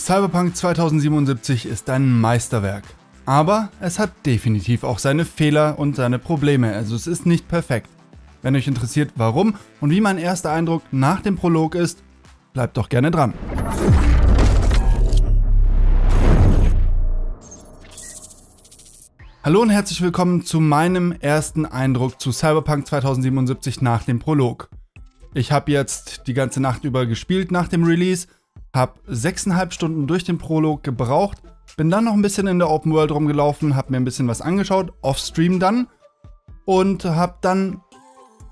Cyberpunk 2077 ist ein Meisterwerk. Aber es hat definitiv auch seine Fehler und seine Probleme, also es ist nicht perfekt. Wenn euch interessiert, warum und wie mein erster Eindruck nach dem Prolog ist, bleibt doch gerne dran. Hallo und herzlich willkommen zu meinem ersten Eindruck zu Cyberpunk 2077 nach dem Prolog. Ich habe jetzt die ganze Nacht über gespielt nach dem Release hab sechseinhalb Stunden durch den Prolog gebraucht, bin dann noch ein bisschen in der Open World rumgelaufen, hab mir ein bisschen was angeschaut, off-stream dann und hab dann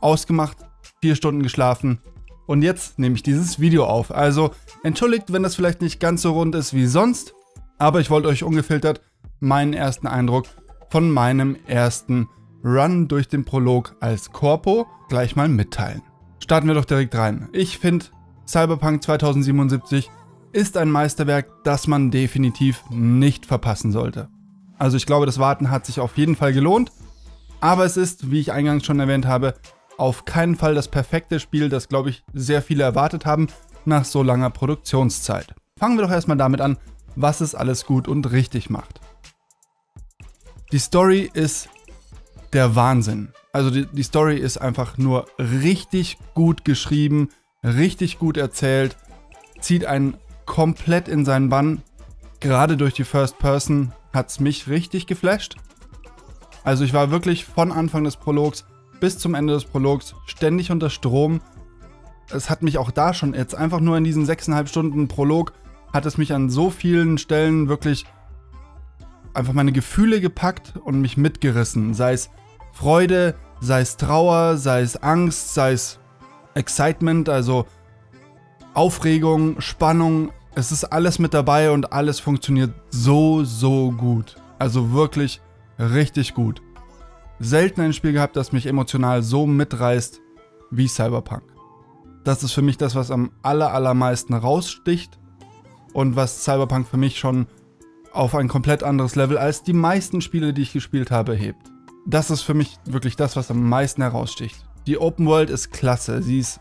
ausgemacht, vier Stunden geschlafen und jetzt nehme ich dieses Video auf. Also entschuldigt, wenn das vielleicht nicht ganz so rund ist wie sonst, aber ich wollte euch ungefiltert meinen ersten Eindruck von meinem ersten Run durch den Prolog als Corpo gleich mal mitteilen. Starten wir doch direkt rein. Ich finde Cyberpunk 2077 ist ein Meisterwerk, das man definitiv nicht verpassen sollte. Also ich glaube, das Warten hat sich auf jeden Fall gelohnt, aber es ist, wie ich eingangs schon erwähnt habe, auf keinen Fall das perfekte Spiel, das glaube ich sehr viele erwartet haben nach so langer Produktionszeit. Fangen wir doch erstmal damit an, was es alles gut und richtig macht. Die Story ist der Wahnsinn. Also die, die Story ist einfach nur richtig gut geschrieben, richtig gut erzählt, zieht einen komplett in seinen Bann. Gerade durch die First Person hat es mich richtig geflasht. Also ich war wirklich von Anfang des Prologs bis zum Ende des Prologs ständig unter Strom. Es hat mich auch da schon jetzt einfach nur in diesen sechseinhalb Stunden Prolog hat es mich an so vielen Stellen wirklich einfach meine Gefühle gepackt und mich mitgerissen. Sei es Freude, sei es Trauer, sei es Angst, sei es Excitement, also Aufregung, Spannung. Es ist alles mit dabei und alles funktioniert so, so gut. Also wirklich richtig gut. Selten ein Spiel gehabt, das mich emotional so mitreißt wie Cyberpunk. Das ist für mich das, was am aller, allermeisten raussticht und was Cyberpunk für mich schon auf ein komplett anderes Level als die meisten Spiele, die ich gespielt habe, hebt. Das ist für mich wirklich das, was am meisten heraussticht. Die Open World ist klasse, sie ist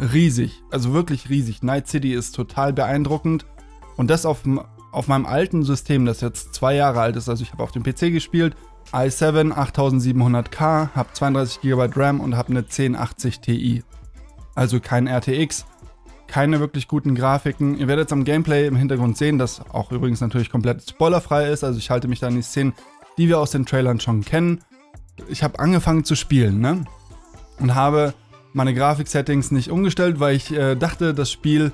riesig, also wirklich riesig. Night City ist total beeindruckend und das auf, auf meinem alten System, das jetzt zwei Jahre alt ist. Also ich habe auf dem PC gespielt, i7 8700K, habe 32 GB RAM und habe eine 1080 Ti. Also kein RTX, keine wirklich guten Grafiken. Ihr werdet jetzt am Gameplay im Hintergrund sehen, das auch übrigens natürlich komplett spoilerfrei ist. Also ich halte mich da an die Szenen, die wir aus den Trailern schon kennen. Ich habe angefangen zu spielen, ne? Und habe meine Grafik-Settings nicht umgestellt, weil ich äh, dachte, das Spiel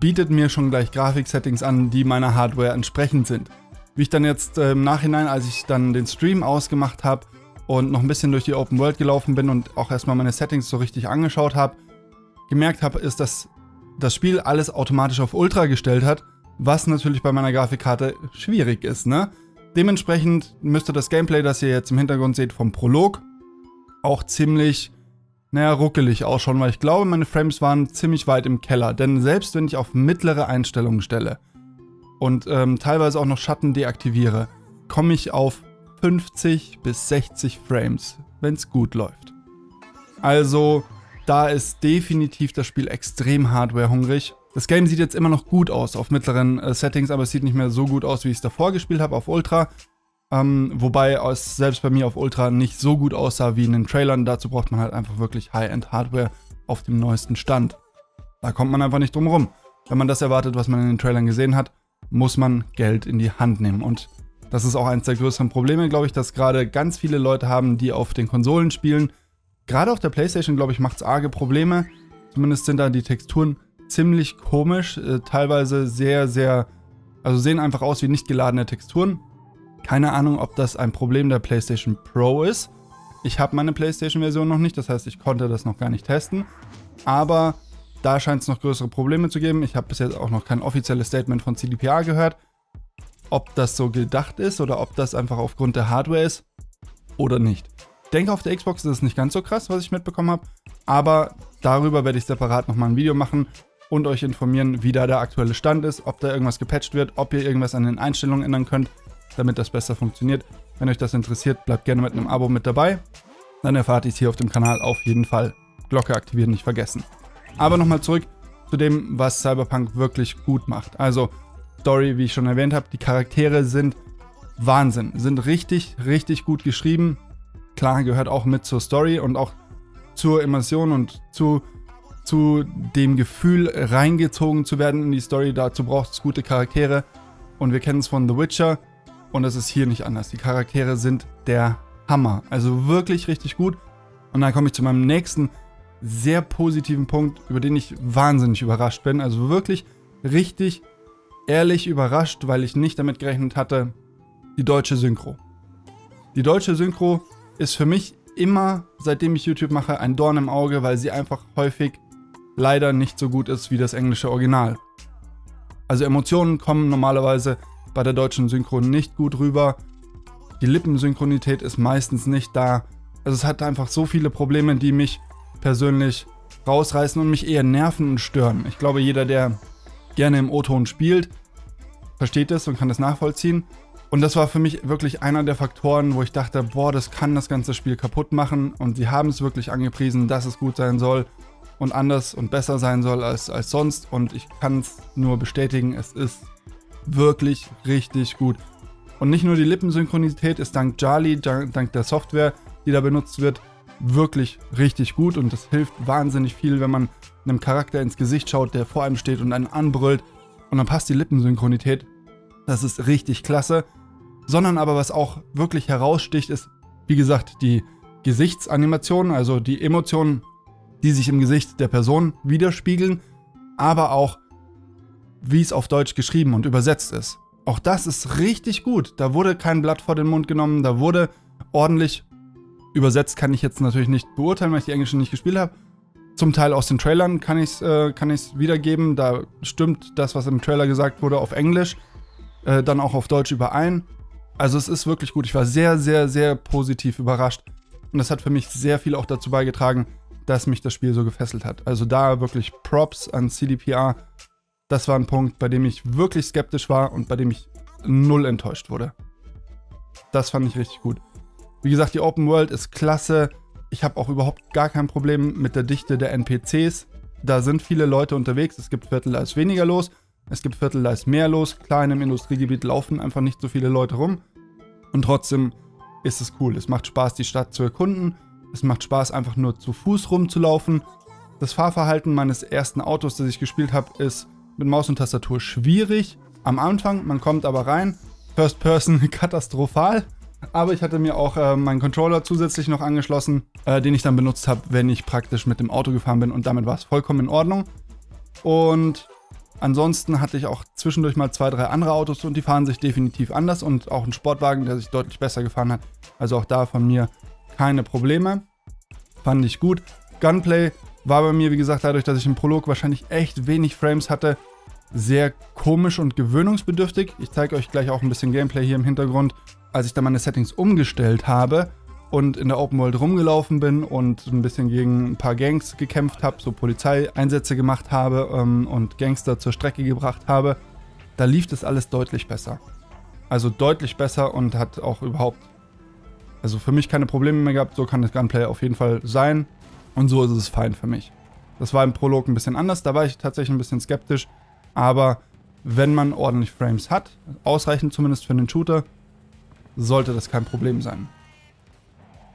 bietet mir schon gleich Grafik-Settings an, die meiner Hardware entsprechend sind. Wie ich dann jetzt äh, im Nachhinein, als ich dann den Stream ausgemacht habe und noch ein bisschen durch die Open World gelaufen bin und auch erstmal meine Settings so richtig angeschaut habe, gemerkt habe, ist, dass das Spiel alles automatisch auf Ultra gestellt hat, was natürlich bei meiner Grafikkarte schwierig ist. Ne? Dementsprechend müsste das Gameplay, das ihr jetzt im Hintergrund seht, vom Prolog auch ziemlich, naja, ruckelig ausschauen, weil ich glaube, meine Frames waren ziemlich weit im Keller. Denn selbst wenn ich auf mittlere Einstellungen stelle und ähm, teilweise auch noch Schatten deaktiviere, komme ich auf 50 bis 60 Frames, wenn es gut läuft. Also, da ist definitiv das Spiel extrem hardwarehungrig. Das Game sieht jetzt immer noch gut aus auf mittleren äh, Settings, aber es sieht nicht mehr so gut aus, wie ich es davor gespielt habe auf Ultra. Ähm, wobei es selbst bei mir auf Ultra nicht so gut aussah wie in den Trailern. Dazu braucht man halt einfach wirklich High-End-Hardware auf dem neuesten Stand. Da kommt man einfach nicht drum rum. Wenn man das erwartet, was man in den Trailern gesehen hat, muss man Geld in die Hand nehmen. Und das ist auch eines der größeren Probleme, glaube ich, dass gerade ganz viele Leute haben, die auf den Konsolen spielen. Gerade auf der PlayStation, glaube ich, macht es arge Probleme. Zumindest sind da die Texturen ziemlich komisch, äh, teilweise sehr, sehr, also sehen einfach aus wie nicht geladene Texturen. Keine Ahnung, ob das ein Problem der PlayStation Pro ist. Ich habe meine PlayStation-Version noch nicht, das heißt, ich konnte das noch gar nicht testen. Aber da scheint es noch größere Probleme zu geben. Ich habe bis jetzt auch noch kein offizielles Statement von CDPR gehört. Ob das so gedacht ist oder ob das einfach aufgrund der Hardware ist oder nicht. Ich denke, auf der Xbox ist es nicht ganz so krass, was ich mitbekommen habe. Aber darüber werde ich separat nochmal ein Video machen und euch informieren, wie da der aktuelle Stand ist, ob da irgendwas gepatcht wird, ob ihr irgendwas an den Einstellungen ändern könnt damit das besser funktioniert. Wenn euch das interessiert, bleibt gerne mit einem Abo mit dabei. Dann erfahrt ihr es hier auf dem Kanal auf jeden Fall. Glocke aktivieren nicht vergessen. Aber nochmal zurück zu dem, was Cyberpunk wirklich gut macht. Also Story, wie ich schon erwähnt habe. Die Charaktere sind Wahnsinn, sind richtig, richtig gut geschrieben. Klar, gehört auch mit zur Story und auch zur Immersion und zu, zu dem Gefühl, reingezogen zu werden in die Story. Dazu braucht es gute Charaktere. Und wir kennen es von The Witcher. Und das ist hier nicht anders. Die Charaktere sind der Hammer. Also wirklich richtig gut. Und dann komme ich zu meinem nächsten sehr positiven Punkt, über den ich wahnsinnig überrascht bin. Also wirklich richtig ehrlich überrascht, weil ich nicht damit gerechnet hatte, die deutsche Synchro. Die deutsche Synchro ist für mich immer, seitdem ich YouTube mache, ein Dorn im Auge, weil sie einfach häufig leider nicht so gut ist wie das englische Original. Also Emotionen kommen normalerweise bei der deutschen Synchro nicht gut rüber. Die Lippensynchronität ist meistens nicht da. Also es hat einfach so viele Probleme, die mich persönlich rausreißen und mich eher nerven und stören. Ich glaube, jeder, der gerne im O-Ton spielt, versteht es und kann das nachvollziehen. Und das war für mich wirklich einer der Faktoren, wo ich dachte, boah, das kann das ganze Spiel kaputt machen. Und sie haben es wirklich angepriesen, dass es gut sein soll und anders und besser sein soll als, als sonst. Und ich kann es nur bestätigen, es ist wirklich richtig gut. Und nicht nur die Lippensynchronität ist dank Jali, dank der Software, die da benutzt wird, wirklich richtig gut. Und das hilft wahnsinnig viel, wenn man einem Charakter ins Gesicht schaut, der vor einem steht und einen anbrüllt. Und dann passt die Lippensynchronität. Das ist richtig klasse. Sondern aber was auch wirklich heraussticht, ist, wie gesagt, die Gesichtsanimationen, also die Emotionen, die sich im Gesicht der Person widerspiegeln, aber auch, wie es auf Deutsch geschrieben und übersetzt ist. Auch das ist richtig gut. Da wurde kein Blatt vor den Mund genommen, da wurde ordentlich übersetzt, kann ich jetzt natürlich nicht beurteilen, weil ich die Englischen nicht gespielt habe. Zum Teil aus den Trailern kann ich es äh, wiedergeben. Da stimmt das, was im Trailer gesagt wurde, auf Englisch, äh, dann auch auf Deutsch überein. Also es ist wirklich gut. Ich war sehr, sehr, sehr positiv überrascht. Und das hat für mich sehr viel auch dazu beigetragen, dass mich das Spiel so gefesselt hat. Also da wirklich Props an CDPR. Das war ein Punkt, bei dem ich wirklich skeptisch war und bei dem ich null enttäuscht wurde. Das fand ich richtig gut. Wie gesagt, die Open World ist klasse. Ich habe auch überhaupt gar kein Problem mit der Dichte der NPCs. Da sind viele Leute unterwegs. Es gibt Viertel, da ist weniger los. Es gibt Viertel, da ist mehr los. Klar, in einem Industriegebiet laufen einfach nicht so viele Leute rum. Und trotzdem ist es cool. Es macht Spaß, die Stadt zu erkunden. Es macht Spaß, einfach nur zu Fuß rumzulaufen. Das Fahrverhalten meines ersten Autos, das ich gespielt habe, ist mit Maus und Tastatur schwierig. Am Anfang, man kommt aber rein. First Person katastrophal. Aber ich hatte mir auch äh, meinen Controller zusätzlich noch angeschlossen, äh, den ich dann benutzt habe, wenn ich praktisch mit dem Auto gefahren bin. Und damit war es vollkommen in Ordnung. Und ansonsten hatte ich auch zwischendurch mal zwei, drei andere Autos und die fahren sich definitiv anders. Und auch ein Sportwagen, der sich deutlich besser gefahren hat. Also auch da von mir keine Probleme. Fand ich gut. Gunplay war bei mir, wie gesagt, dadurch, dass ich im Prolog wahrscheinlich echt wenig Frames hatte, sehr komisch und gewöhnungsbedürftig. Ich zeige euch gleich auch ein bisschen Gameplay hier im Hintergrund. Als ich dann meine Settings umgestellt habe und in der Open World rumgelaufen bin und ein bisschen gegen ein paar Gangs gekämpft habe, so Polizeieinsätze gemacht habe ähm, und Gangster zur Strecke gebracht habe, da lief das alles deutlich besser. Also deutlich besser und hat auch überhaupt also für mich keine Probleme mehr gehabt, so kann das Gunplay auf jeden Fall sein. Und so ist es fein für mich. Das war im Prolog ein bisschen anders, da war ich tatsächlich ein bisschen skeptisch. Aber wenn man ordentlich Frames hat, ausreichend zumindest für einen Shooter, sollte das kein Problem sein.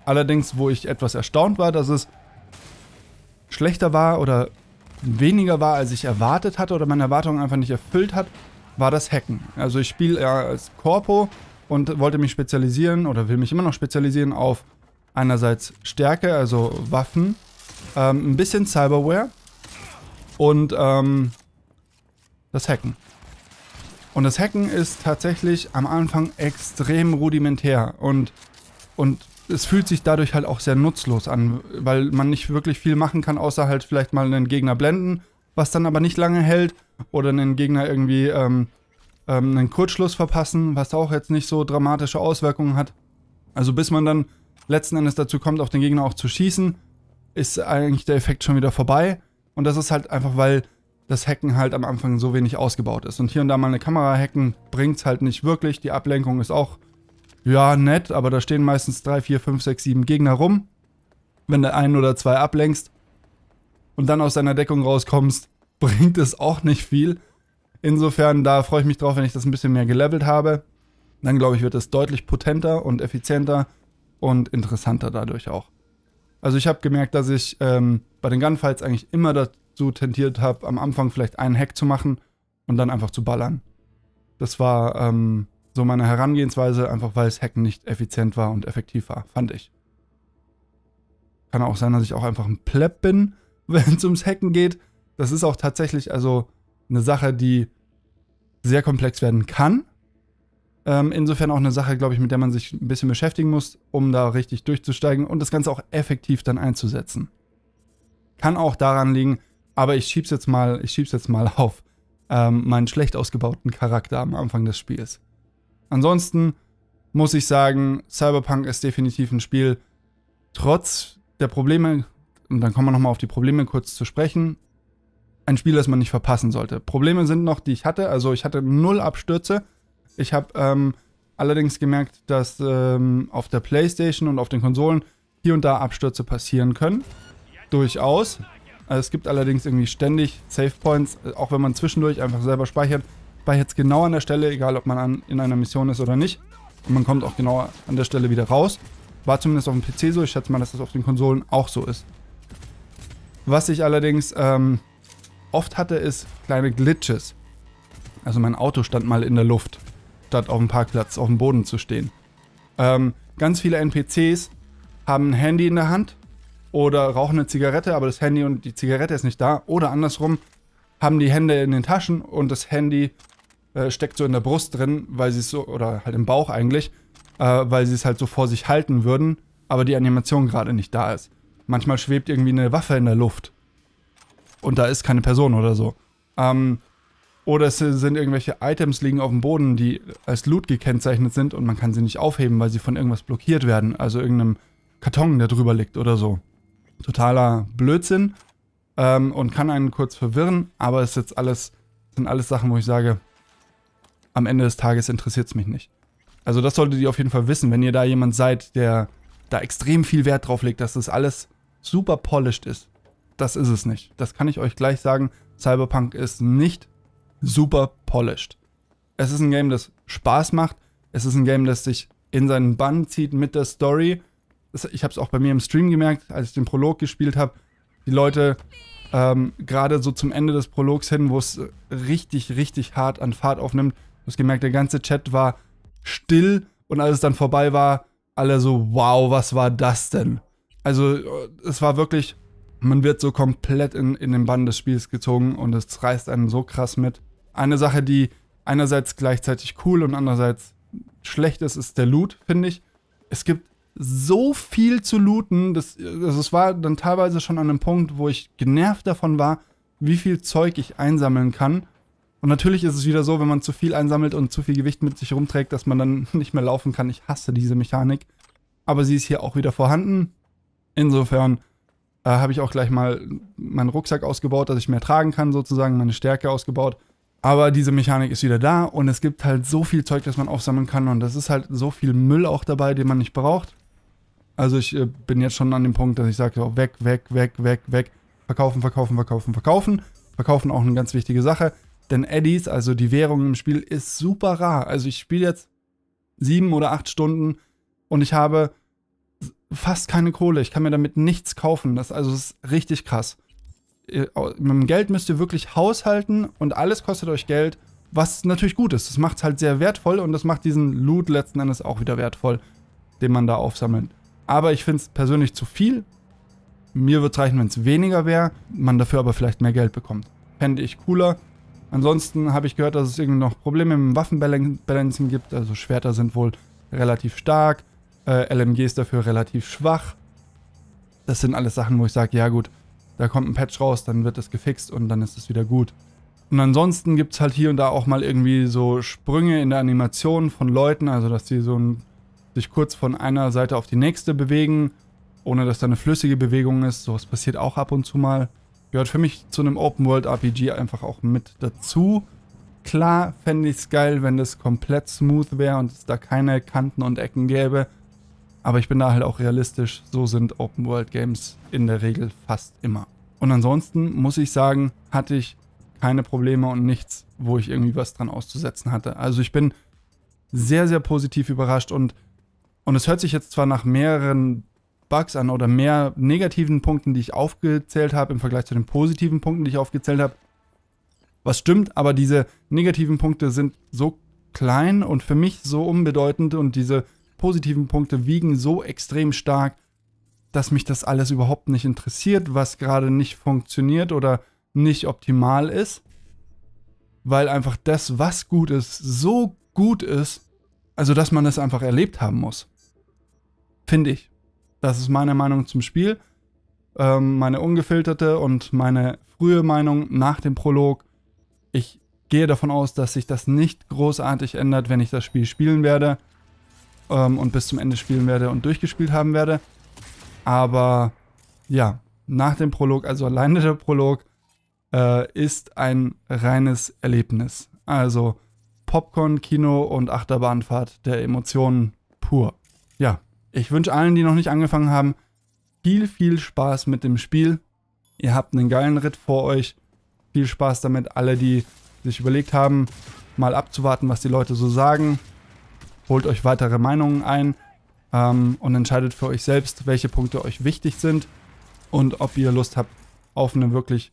Allerdings, wo ich etwas erstaunt war, dass es schlechter war oder weniger war, als ich erwartet hatte oder meine Erwartungen einfach nicht erfüllt hat, war das Hacken. Also ich spiele eher als Corpo und wollte mich spezialisieren oder will mich immer noch spezialisieren auf einerseits Stärke, also Waffen, ähm, ein bisschen Cyberware und ähm, das Hacken. Und das Hacken ist tatsächlich am Anfang extrem rudimentär und, und es fühlt sich dadurch halt auch sehr nutzlos an, weil man nicht wirklich viel machen kann, außer halt vielleicht mal einen Gegner blenden, was dann aber nicht lange hält oder einen Gegner irgendwie ähm, ähm, einen Kurzschluss verpassen, was auch jetzt nicht so dramatische Auswirkungen hat. Also bis man dann letzten Endes dazu kommt, auf den Gegner auch zu schießen, ist eigentlich der Effekt schon wieder vorbei. Und das ist halt einfach, weil das Hacken halt am Anfang so wenig ausgebaut ist. Und hier und da mal eine Kamera hacken bringt es halt nicht wirklich. Die Ablenkung ist auch, ja, nett, aber da stehen meistens 3, 4, 5, 6, 7 Gegner rum. Wenn du einen oder zwei ablenkst und dann aus deiner Deckung rauskommst, bringt es auch nicht viel. Insofern, da freue ich mich drauf, wenn ich das ein bisschen mehr gelevelt habe. Dann glaube ich, wird es deutlich potenter und effizienter und interessanter dadurch auch. Also ich habe gemerkt, dass ich ähm, bei den Gunfights eigentlich immer dazu tendiert habe, am Anfang vielleicht einen Hack zu machen und dann einfach zu ballern. Das war ähm, so meine Herangehensweise, einfach weil es Hacken nicht effizient war und effektiv war, fand ich. Kann auch sein, dass ich auch einfach ein Pleb bin, wenn es ums Hacken geht. Das ist auch tatsächlich also eine Sache, die sehr komplex werden kann. Ähm, insofern auch eine Sache, glaube ich, mit der man sich ein bisschen beschäftigen muss, um da richtig durchzusteigen und das Ganze auch effektiv dann einzusetzen. Kann auch daran liegen, aber ich schieb's jetzt mal, ich schieb's jetzt mal auf ähm, meinen schlecht ausgebauten Charakter am Anfang des Spiels. Ansonsten muss ich sagen, Cyberpunk ist definitiv ein Spiel, trotz der Probleme, und dann kommen wir nochmal auf die Probleme kurz zu sprechen, ein Spiel, das man nicht verpassen sollte. Probleme sind noch, die ich hatte, also ich hatte null Abstürze, ich habe ähm, allerdings gemerkt, dass ähm, auf der PlayStation und auf den Konsolen hier und da Abstürze passieren können. Durchaus. Also es gibt allerdings irgendwie ständig Save Points, auch wenn man zwischendurch einfach selber speichert. Speichert es genau an der Stelle, egal ob man an, in einer Mission ist oder nicht. Und man kommt auch genau an der Stelle wieder raus. War zumindest auf dem PC so. Ich schätze mal, dass das auf den Konsolen auch so ist. Was ich allerdings ähm, oft hatte, ist kleine Glitches. Also mein Auto stand mal in der Luft statt auf dem Parkplatz auf dem Boden zu stehen. Ähm, ganz viele NPCs haben ein Handy in der Hand oder rauchen eine Zigarette, aber das Handy und die Zigarette ist nicht da. Oder andersrum, haben die Hände in den Taschen und das Handy äh, steckt so in der Brust drin, weil sie es so, oder halt im Bauch eigentlich, äh, weil sie es halt so vor sich halten würden, aber die Animation gerade nicht da ist. Manchmal schwebt irgendwie eine Waffe in der Luft und da ist keine Person oder so. Ähm, oder es sind irgendwelche Items liegen auf dem Boden, die als Loot gekennzeichnet sind und man kann sie nicht aufheben, weil sie von irgendwas blockiert werden. Also irgendeinem Karton, der drüber liegt oder so. Totaler Blödsinn ähm, und kann einen kurz verwirren, aber es jetzt alles, sind alles Sachen, wo ich sage, am Ende des Tages interessiert es mich nicht. Also das solltet ihr auf jeden Fall wissen, wenn ihr da jemand seid, der da extrem viel Wert drauf legt, dass das alles super polished ist. Das ist es nicht. Das kann ich euch gleich sagen. Cyberpunk ist nicht super polished. Es ist ein Game, das Spaß macht. Es ist ein Game, das sich in seinen Bann zieht mit der Story. Ich habe es auch bei mir im Stream gemerkt, als ich den Prolog gespielt habe. Die Leute, ähm, gerade so zum Ende des Prologs hin, wo es richtig, richtig hart an Fahrt aufnimmt, du hast gemerkt, der ganze Chat war still und als es dann vorbei war, alle so, wow, was war das denn? Also, es war wirklich, man wird so komplett in, in den Bann des Spiels gezogen und es reißt einen so krass mit eine Sache, die einerseits gleichzeitig cool und andererseits schlecht ist, ist der Loot, finde ich. Es gibt so viel zu looten, das, also es war dann teilweise schon an einem Punkt, wo ich genervt davon war, wie viel Zeug ich einsammeln kann. Und natürlich ist es wieder so, wenn man zu viel einsammelt und zu viel Gewicht mit sich rumträgt, dass man dann nicht mehr laufen kann. Ich hasse diese Mechanik. Aber sie ist hier auch wieder vorhanden. Insofern äh, habe ich auch gleich mal meinen Rucksack ausgebaut, dass ich mehr tragen kann, sozusagen, meine Stärke ausgebaut. Aber diese Mechanik ist wieder da und es gibt halt so viel Zeug, das man aufsammeln kann und das ist halt so viel Müll auch dabei, den man nicht braucht. Also ich äh, bin jetzt schon an dem Punkt, dass ich sage, so, weg, weg, weg, weg, weg. Verkaufen, verkaufen, verkaufen, verkaufen. Verkaufen auch eine ganz wichtige Sache. Denn Eddies, also die Währung im Spiel, ist super rar. Also ich spiele jetzt sieben oder acht Stunden und ich habe fast keine Kohle. Ich kann mir damit nichts kaufen. Das, also das ist richtig krass mit dem Geld müsst ihr wirklich haushalten und alles kostet euch Geld, was natürlich gut ist. Das macht es halt sehr wertvoll und das macht diesen Loot letzten Endes auch wieder wertvoll, den man da aufsammelt. Aber ich finde es persönlich zu viel. Mir würde es reichen, wenn es weniger wäre, man dafür aber vielleicht mehr Geld bekommt. Fände ich cooler. Ansonsten habe ich gehört, dass es irgendwie noch Probleme im Waffenbalancing gibt. Also Schwerter sind wohl relativ stark, äh, LMGs dafür relativ schwach. Das sind alles Sachen, wo ich sage, ja gut, da kommt ein Patch raus, dann wird es gefixt und dann ist es wieder gut. Und ansonsten gibt es halt hier und da auch mal irgendwie so Sprünge in der Animation von Leuten, also dass sie so ein, sich kurz von einer Seite auf die nächste bewegen, ohne dass da eine flüssige Bewegung ist. Sowas passiert auch ab und zu mal. Gehört für mich zu einem Open-World-RPG einfach auch mit dazu. Klar fände ich es geil, wenn das komplett smooth wäre und es da keine Kanten und Ecken gäbe. Aber ich bin da halt auch realistisch. So sind Open-World-Games in der Regel fast immer. Und ansonsten muss ich sagen, hatte ich keine Probleme und nichts, wo ich irgendwie was dran auszusetzen hatte. Also ich bin sehr, sehr positiv überrascht und, und es hört sich jetzt zwar nach mehreren Bugs an oder mehr negativen Punkten, die ich aufgezählt habe im Vergleich zu den positiven Punkten, die ich aufgezählt habe. Was stimmt, aber diese negativen Punkte sind so klein und für mich so unbedeutend und diese positiven Punkte wiegen so extrem stark, dass mich das alles überhaupt nicht interessiert, was gerade nicht funktioniert oder nicht optimal ist. Weil einfach das, was gut ist, so gut ist, also dass man das einfach erlebt haben muss. Finde ich. Das ist meine Meinung zum Spiel. Ähm, meine ungefilterte und meine frühe Meinung nach dem Prolog. Ich gehe davon aus, dass sich das nicht großartig ändert, wenn ich das Spiel spielen werde ähm, und bis zum Ende spielen werde und durchgespielt haben werde. Aber ja, nach dem Prolog, also alleine der Prolog, äh, ist ein reines Erlebnis. Also Popcorn, Kino und Achterbahnfahrt der Emotionen pur. Ja, ich wünsche allen, die noch nicht angefangen haben, viel, viel Spaß mit dem Spiel. Ihr habt einen geilen Ritt vor euch. Viel Spaß damit, alle, die sich überlegt haben, mal abzuwarten, was die Leute so sagen. Holt euch weitere Meinungen ein ähm, und entscheidet für euch selbst, welche Punkte euch wichtig sind und ob ihr Lust habt auf eine wirklich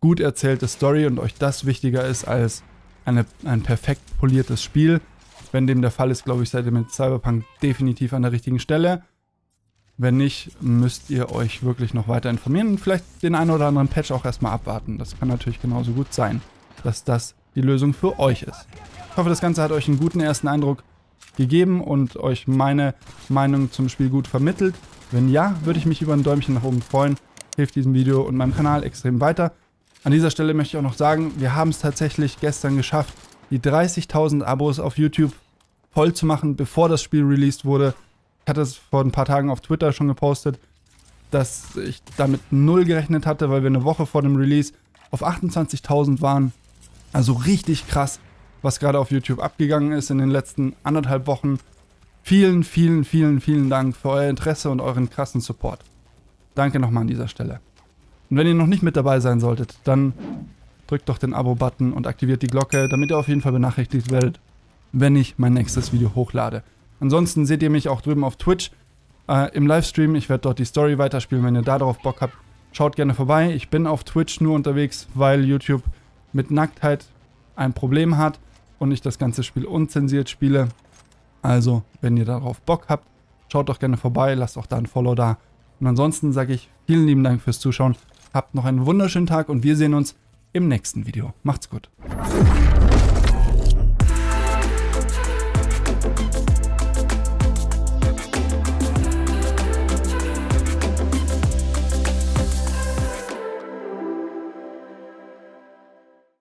gut erzählte Story und euch das wichtiger ist als eine, ein perfekt poliertes Spiel. Wenn dem der Fall ist, glaube ich, seid ihr mit Cyberpunk definitiv an der richtigen Stelle. Wenn nicht, müsst ihr euch wirklich noch weiter informieren und vielleicht den einen oder anderen Patch auch erstmal abwarten. Das kann natürlich genauso gut sein dass das die Lösung für euch ist. Ich hoffe, das Ganze hat euch einen guten ersten Eindruck gegeben und euch meine Meinung zum Spiel gut vermittelt. Wenn ja, würde ich mich über ein Däumchen nach oben freuen. Hilft diesem Video und meinem Kanal extrem weiter. An dieser Stelle möchte ich auch noch sagen, wir haben es tatsächlich gestern geschafft, die 30.000 Abos auf YouTube voll zu machen, bevor das Spiel released wurde. Ich hatte es vor ein paar Tagen auf Twitter schon gepostet, dass ich damit null gerechnet hatte, weil wir eine Woche vor dem Release auf 28.000 waren. Also richtig krass, was gerade auf YouTube abgegangen ist in den letzten anderthalb Wochen. Vielen, vielen, vielen, vielen Dank für euer Interesse und euren krassen Support. Danke nochmal an dieser Stelle. Und wenn ihr noch nicht mit dabei sein solltet, dann drückt doch den Abo-Button und aktiviert die Glocke, damit ihr auf jeden Fall benachrichtigt werdet, wenn ich mein nächstes Video hochlade. Ansonsten seht ihr mich auch drüben auf Twitch äh, im Livestream. Ich werde dort die Story weiterspielen, wenn ihr da darauf Bock habt. Schaut gerne vorbei. Ich bin auf Twitch nur unterwegs, weil YouTube mit Nacktheit ein Problem hat und ich das ganze Spiel unzensiert spiele. Also, wenn ihr darauf Bock habt, schaut doch gerne vorbei, lasst auch da ein Follow da. Und ansonsten sage ich vielen lieben Dank fürs Zuschauen. Habt noch einen wunderschönen Tag und wir sehen uns im nächsten Video. Macht's gut.